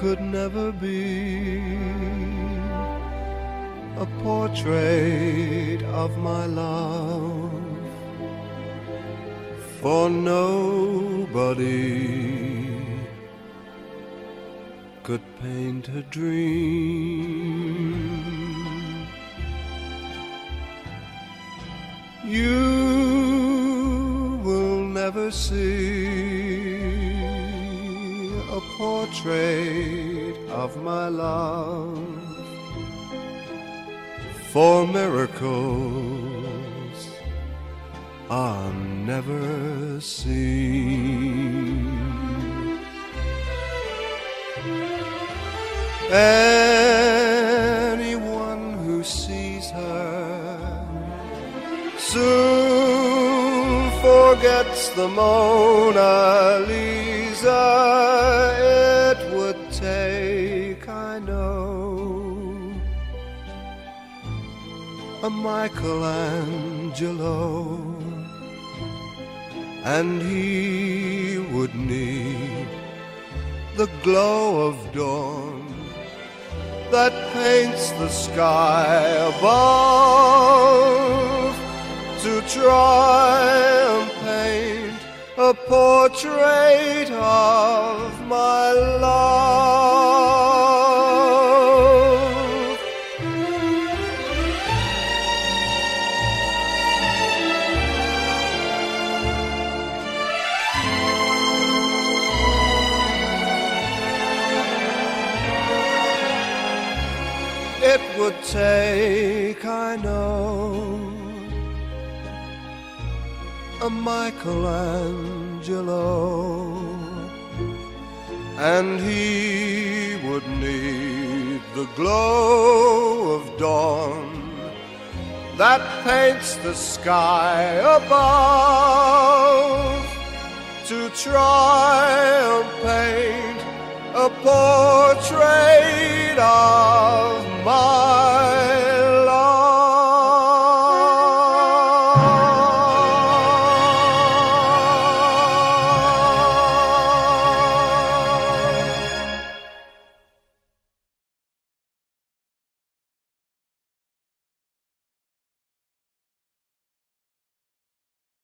could never be a portrait of my love, for nobody could paint a dream. You will never see a portrait of my love, for miracles are never seen. Anyone who sees her soon forgets the Mona Lisa. A Michelangelo, and he would need the glow of dawn that paints the sky above to try and paint a portrait of it would take, I know, a Michelangelo, and he would need the glow of dawn that paints the sky above to try and paint a portrait of